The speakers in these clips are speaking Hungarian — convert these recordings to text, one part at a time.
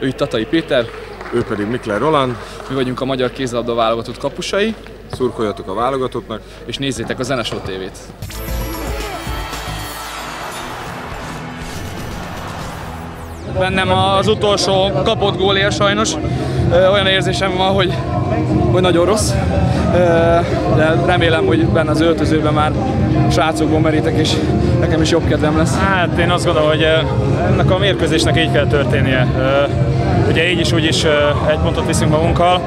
Ő itt Tatai Péter, ő pedig Mikler Roland. Mi vagyunk a Magyar Kézilabda válogatott kapusai. Szurkoljatok a válogatottnak. És nézzétek a Zenesó TV-t. Bennem az utolsó kapott gólért sajnos. Olyan érzésem van, hogy, hogy nagyon rossz. De remélem, hogy benne az öltözőben már srácokból merítek, és nekem is jobb kedvem lesz. Hát én azt gondolom, hogy ennek a mérkőzésnek így kell történnie. Ugye így is úgy is egy pontot viszünk magunkkal,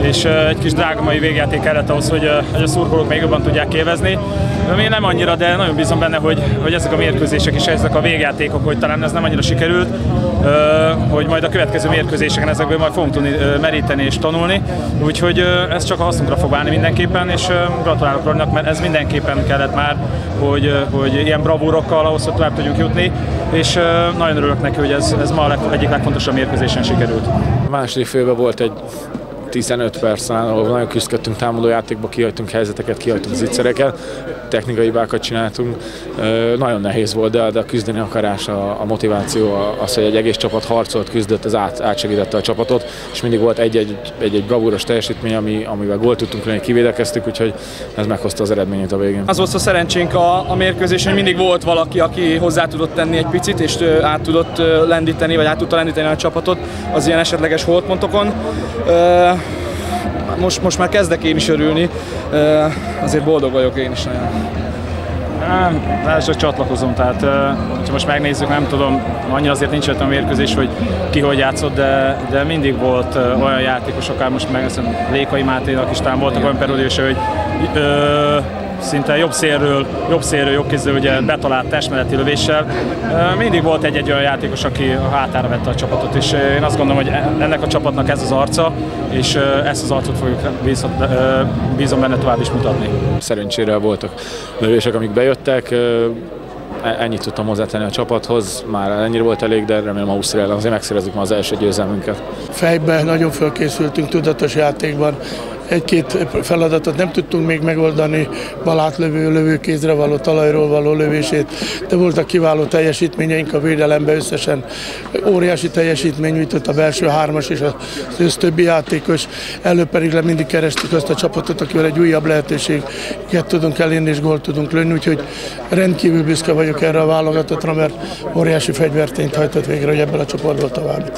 és egy kis drágamai végjáték kellett ahhoz, hogy, hogy a szurkolók még jobban tudják kévezni. Én nem annyira, de nagyon bízom benne, hogy, hogy ezek a mérkőzések és ezek a végjátékok, hogy talán ez nem annyira sikerült, hogy majd a következő mérkőzéseken ezekből majd fogunk tudni meríteni és tanulni. Úgyhogy ez csak a hasznunkra fog válni mindenképpen, és gratulálok Roninak, mert ez mindenképpen kellett már, hogy, hogy ilyen bravúrokkal ahhoz, hogy tovább tudjunk jutni, és nagyon örülök neki, hogy ez, ez ma a leg, egyik legfontosabb mérkőzésen sikerült. A második félben volt egy 15 perc, ahol nagyon küzdöttünk támadójátékba, kihagytunk helyzeteket, kihagytunk zicsereket, technikai hibákat csináltunk. Nagyon nehéz volt, de, a küzdeni akarás, a, motiváció, az, hogy egy egész csapat harcolt, küzdött, az át, átsegítette a csapatot, és mindig volt egy-egy, egy-egy bravúros teljesítmény, ami, amivel gólt tudtunk lenni, kivédekeztük, úgyhogy ez meghozta az eredményét a végén. Az volt a szerencsénk a, a mérkőzés, hogy mindig volt valaki, aki hozzá tudott tenni egy picit, és át tudott lendíteni, vagy át tudta lendíteni a csapatot az ilyen esetleges holdpontokon most, most már kezdek én is örülni, azért boldog vagyok én is nagyon. Nem, csak csatlakozom, tehát ha most megnézzük, nem tudom, annyira azért nincs olyan mérkőzés, hogy ki hogy játszott, de, de mindig volt olyan játékos, akár most meg Lékai Máténak is talán voltak olyan periódusai, hogy ö, szinte jobb szélről, jobb szélről, jobb kézzel ugye betalált testmeneti lövéssel. Mindig volt egy-egy olyan játékos, aki a hátára vette a csapatot, és én azt gondolom, hogy ennek a csapatnak ez az arca, és ezt az arcot fogjuk bízom benne tovább is mutatni. Szerencsére voltak lövések, amik bejöttek, e-, ennyit tudtam hozzátenni a csapathoz, már ennyire volt elég, de remélem Ausztriában azért megszerezzük ma az első győzelmünket. Fejben nagyon fölkészültünk tudatos játékban, egy-két feladatot nem tudtunk még megoldani, balátlövő, lövőkézre való, talajról való lövését, de voltak kiváló teljesítményeink a védelemben összesen. Óriási teljesítmény jutott a belső hármas és az össz többi játékos, előbb pedig le mindig kerestük azt a csapatot, akivel egy újabb lehetőséget tudunk elérni és gólt tudunk lőni, úgyhogy rendkívül büszke vagyok erre a válogatottra, mert óriási fegyvertényt hajtott végre, hogy ebből a csoportból tovább.